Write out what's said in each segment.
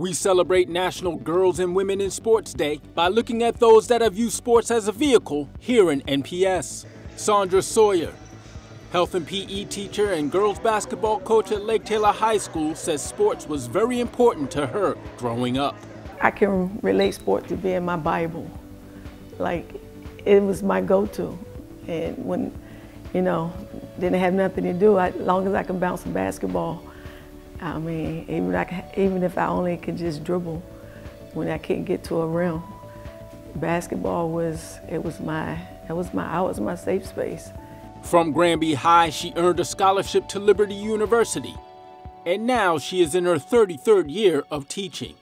We celebrate National Girls and Women in Sports Day by looking at those that have used sports as a vehicle here in NPS. Saundra Sawyer, health and PE teacher and girls basketball coach at Lake Taylor High School, says sports was very important to her growing up. I can relate sport to being my Bible. Like, it was my go-to. And when, you know, didn't have nothing to do, as long as I can bounce a basketball, I mean, even, I, even if I only could just dribble when I couldn't get to a rim, basketball was, it was my, it was my, I was my safe space. From Granby High, she earned a scholarship to Liberty University, and now she is in her 33rd year of teaching.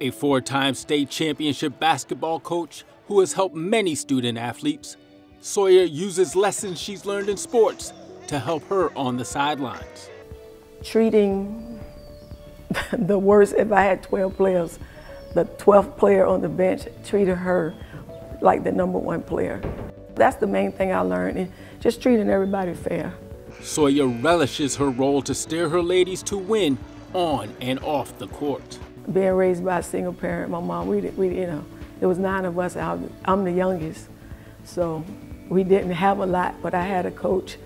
A four-time state championship basketball coach who has helped many student athletes, Sawyer uses lessons she's learned in sports to help her on the sidelines treating the worst, if I had 12 players, the 12th player on the bench treated her like the number one player. That's the main thing I learned, and just treating everybody fair. Sawyer relishes her role to steer her ladies to win on and off the court. Being raised by a single parent, my mom, we, we you know, there was nine of us. I'm the youngest, so we didn't have a lot, but I had a coach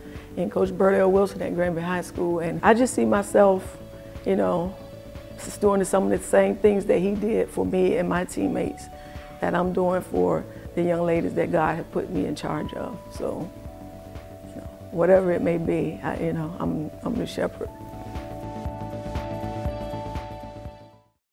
and Coach Bert L. Wilson at Granby High School. And I just see myself, you know, doing some of the same things that he did for me and my teammates that I'm doing for the young ladies that God had put me in charge of. So, you know, whatever it may be, I, you know, I'm, I'm the shepherd.